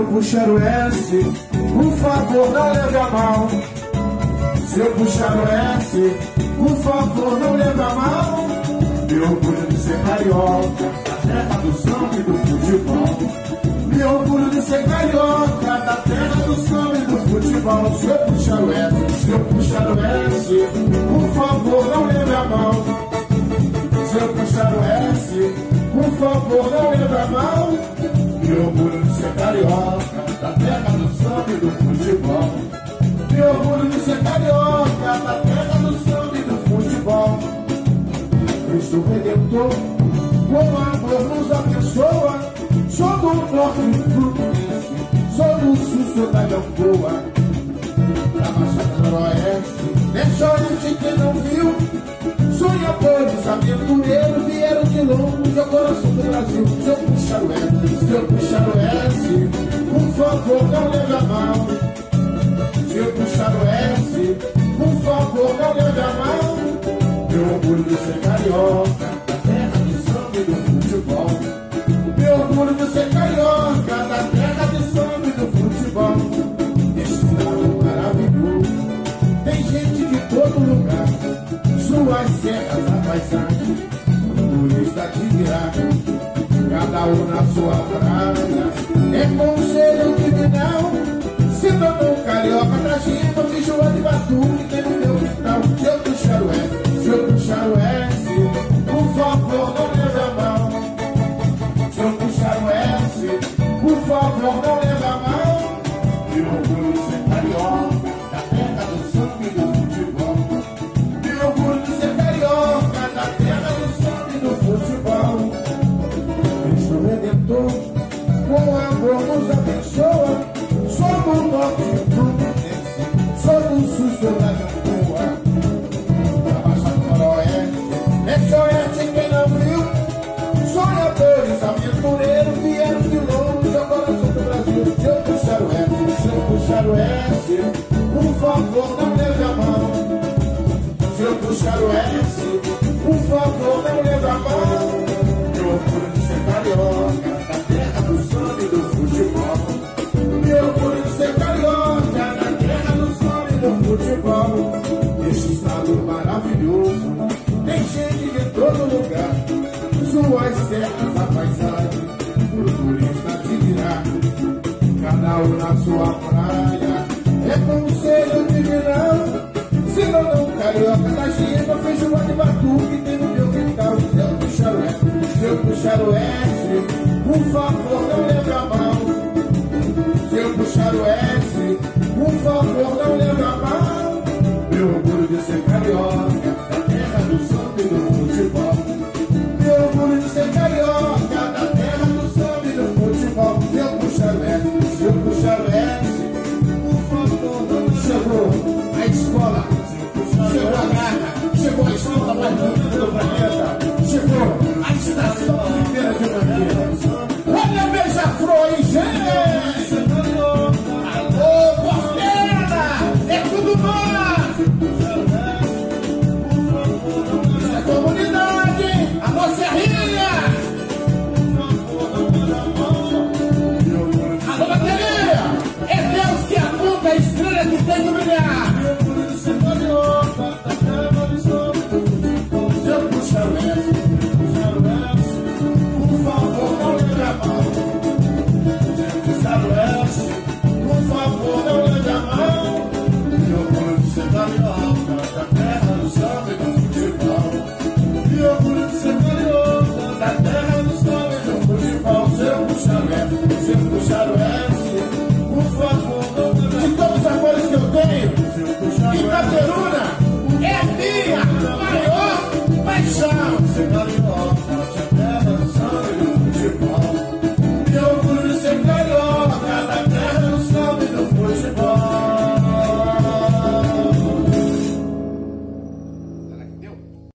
Eu puxar o S, por favor não leve a mal. Se eu puxar o S, por favor não leve a mal. Meu orgulho de ser carioca, da terra do samba e do futebol. Meu orgulho de ser carioca, da terra do samba e do futebol. Se eu puxar o S, se eu puxar o S, por favor não leve a mal. Se eu puxar o S, por favor não leve a mal. Meu orgulho de ser carioca, Cristo Redentor, com amor nos abençoa. Sou do norte fluminense, sou do sul, sou da Gamboa. Da Baixada Noroeste, nessa noite quem não viu. Sonhadores, aventureiros vieram de longe ao coração do Brasil. Se eu puxar orgulho de ser carioca, da terra do samba e do futebol. Meu orgulho de ser carioca, da terra do samba e do futebol. Estado maravilhoso, tem gente de todo lugar. Suas serras, a paisagem, turista de viagem. Cada um na sua praia, é conselho criminal. Cidadão carioca da Gima, Fijoa de Batuque, favor não leve a mão. Se eu puxar o S, por favor todo lugar. Suas serras, a paisagem, pro turista te. Cada um na sua praia, é conselho divinal. Cidadão carioca da Gima, feijoada de batuque, tem no meu quintal. Se eu puxar o S, se eu puxar o S, por favor não leve a mal. Se eu puxar o S, por favor não leve a mal. Meu orgulho de ser se eu puxar o S, chegou a escola, chegou a garra, chegou a escola. Mais bonita do